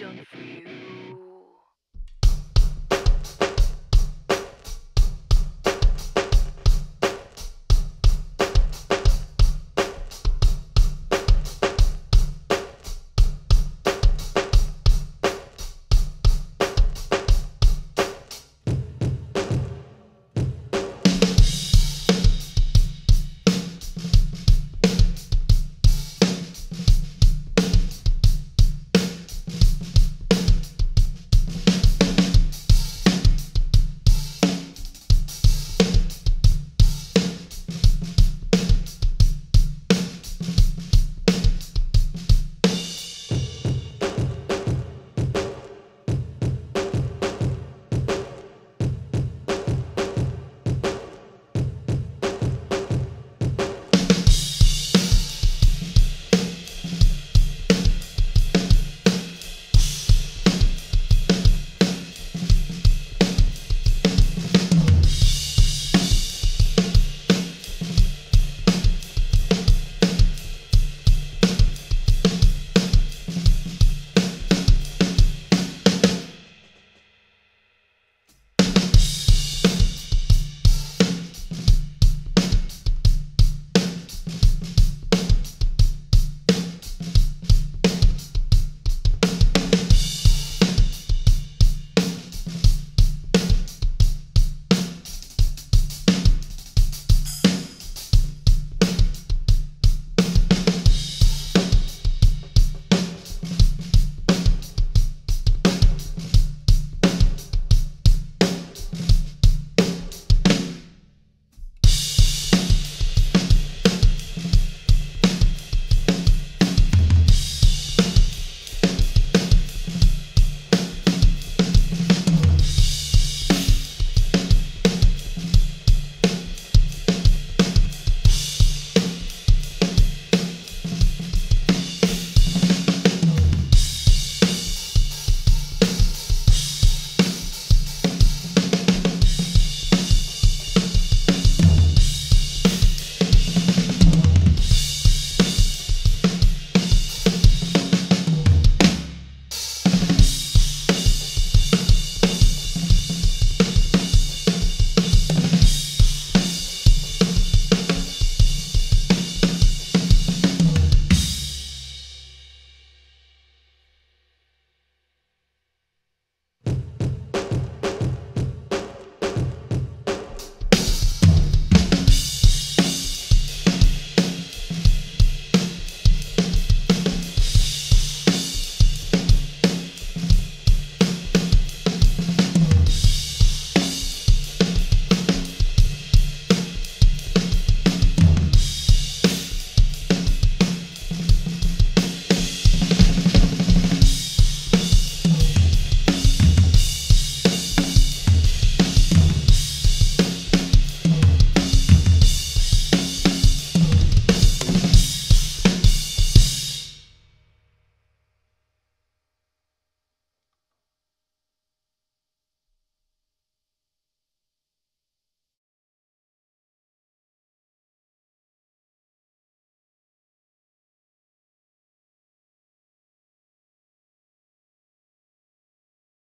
done for you.